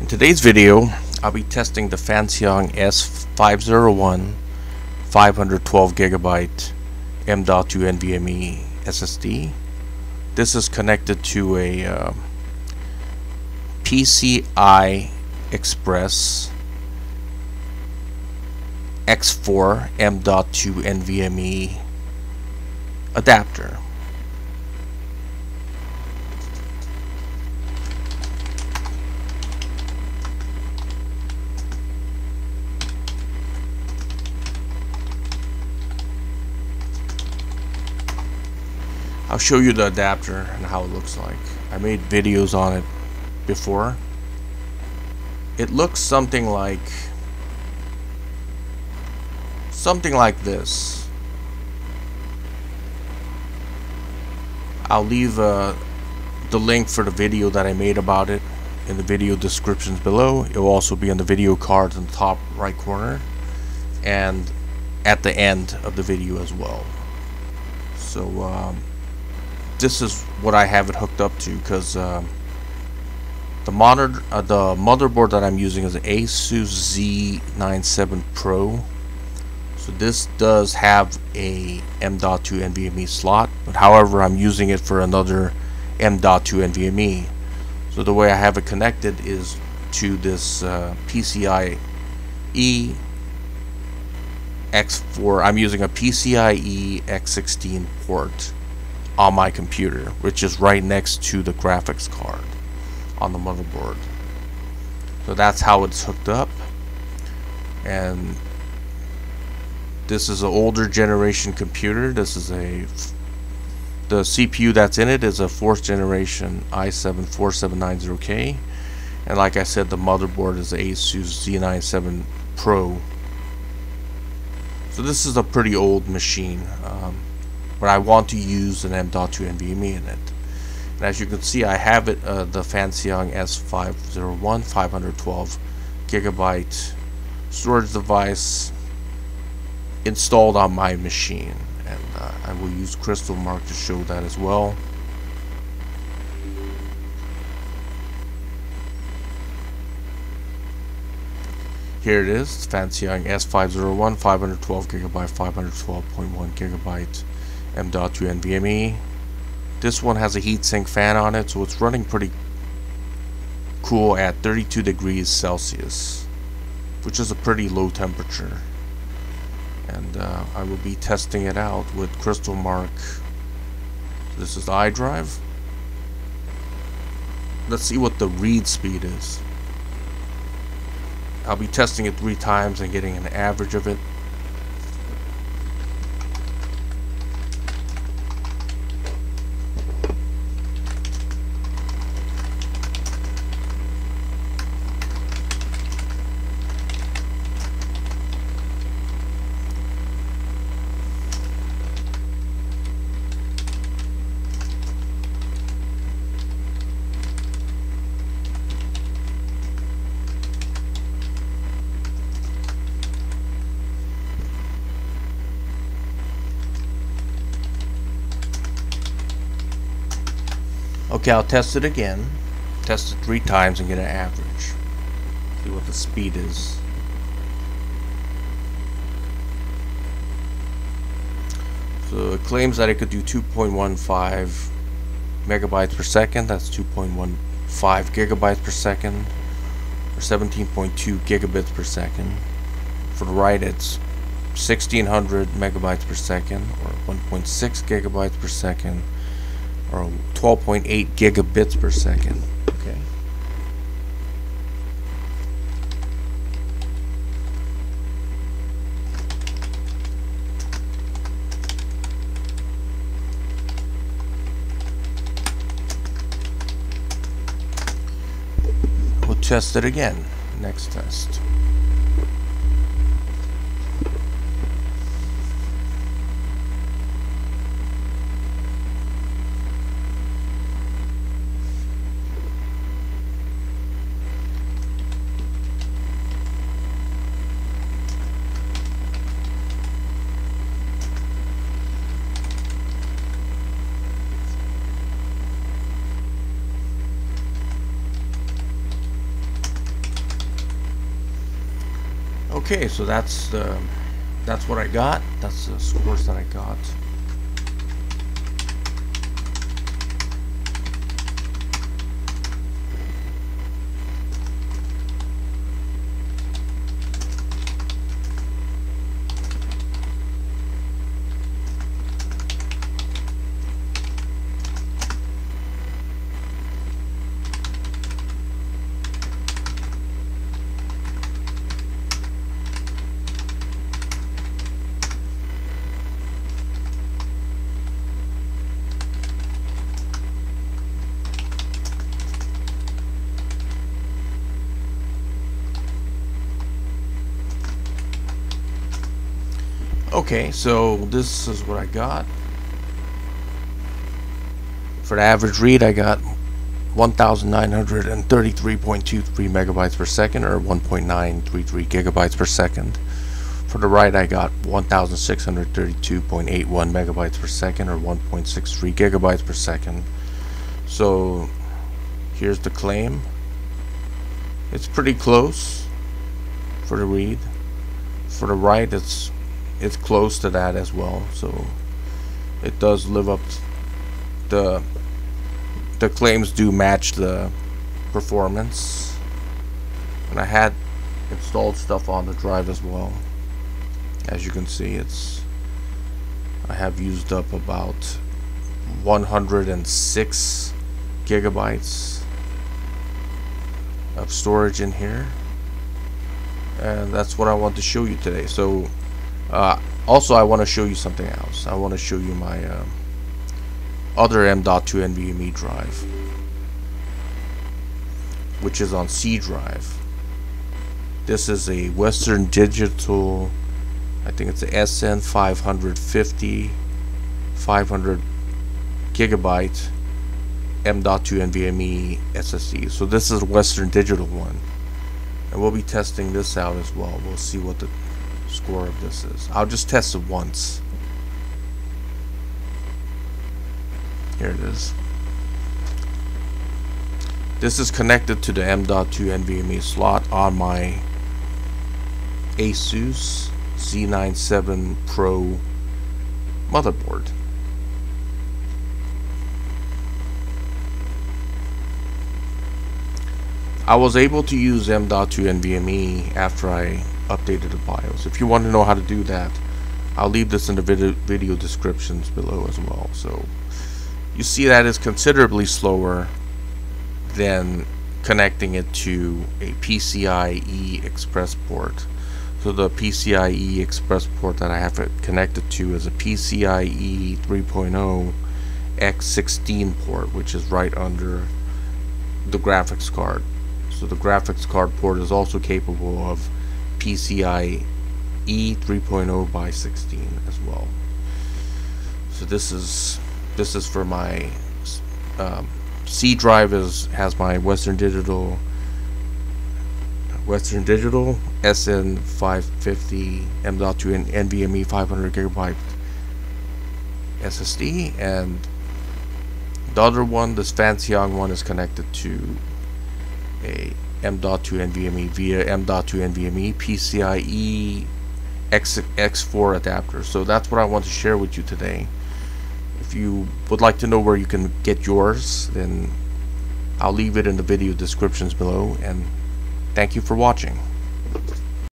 In today's video, I'll be testing the Fanxiang S501 512 gigabyte M.2 NVMe SSD. This is connected to a uh, PCI Express X4 M.2 NVMe adapter. I'll show you the adapter and how it looks like. I made videos on it before. It looks something like something like this. I'll leave uh, the link for the video that I made about it in the video descriptions below. It will also be on the video cards in the top right corner and at the end of the video as well. So um, this is what I have it hooked up to because uh, the monitor, uh, the motherboard that I'm using is an Asus Z97 Pro. So this does have a M.2 NVMe slot, but however I'm using it for another M.2 NVMe. So the way I have it connected is to this uh, PCIe X4. I'm using a PCIe X16 port on my computer, which is right next to the graphics card on the motherboard. So that's how it's hooked up. And this is an older generation computer. This is a the CPU that's in it is a fourth generation i7 4790K and like I said the motherboard is the Asus Z97 Pro so this is a pretty old machine um, but I want to use an M.2 NVMe in it. And as you can see, I have it, uh, the Fanxiang S501 512 gigabyte storage device installed on my machine. And uh, I will use Crystal Mark to show that as well. Here it is, Fanxiang S501 512 gigabyte 512.1 gigabyte M.2 NVMe. This one has a heatsink fan on it, so it's running pretty cool at 32 degrees Celsius, which is a pretty low temperature. And uh, I will be testing it out with Crystal Mark. This is iDrive. Let's see what the read speed is. I'll be testing it three times and getting an average of it. Okay, I'll test it again. Test it three times and get an average. See what the speed is. So it claims that it could do 2.15 megabytes per second. That's 2.15 gigabytes per second. Or 17.2 gigabits per second. For the write, it's 1600 megabytes per second or 1.6 gigabytes per second Um, or 12.8 gigabits per second. Okay. We'll test it again. Next test. Okay, so that's that's what I got. That's the scores that I got. Okay, so this is what I got. For the average read, I got 1,933.23 megabytes per second, or 1.933 gigabytes per second. For the write, I got 1,632.81 megabytes per second, or 1.63 gigabytes per second. So, here's the claim. It's pretty close for the read. For the write, it's it's close to that as well so it does live up the the claims do match the performance. And I had installed stuff on the drive as well. As you can see it's I have used up about 106 gigabytes of storage in here. And that's what I want to show you today. So uh, also, I want to show you something else. I want to show you my uh, other M.2 NVMe drive, which is on C drive. This is a Western Digital, I think it's a SN 550, 500 gigabyte M.2 NVMe SSD. So this is a Western Digital one. And we'll be testing this out as well. We'll see what the score of this is. I'll just test it once. Here it is. This is connected to the M.2 NVMe slot on my Asus Z97 Pro motherboard. I was able to use M.2 NVMe after I updated the BIOS. If you want to know how to do that, I'll leave this in the video, video descriptions below as well. So you see that is considerably slower than connecting it to a PCIe Express port. So the PCIe Express port that I have it connected to is a PCIe 3.0 X16 port, which is right under the graphics card. So the graphics card port is also capable of PCIe 3.0 by 16 as well. So this is this is for my um, C drive is has my Western Digital Western Digital SN550 M.2 and NVMe 500 gigabyte SSD and the other one, this Fanxiang one, is connected to a M.2 NVMe via M.2 NVMe PCIe X, X4 adapter. So that's what I want to share with you today. If you would like to know where you can get yours, then I'll leave it in the video descriptions below. And thank you for watching.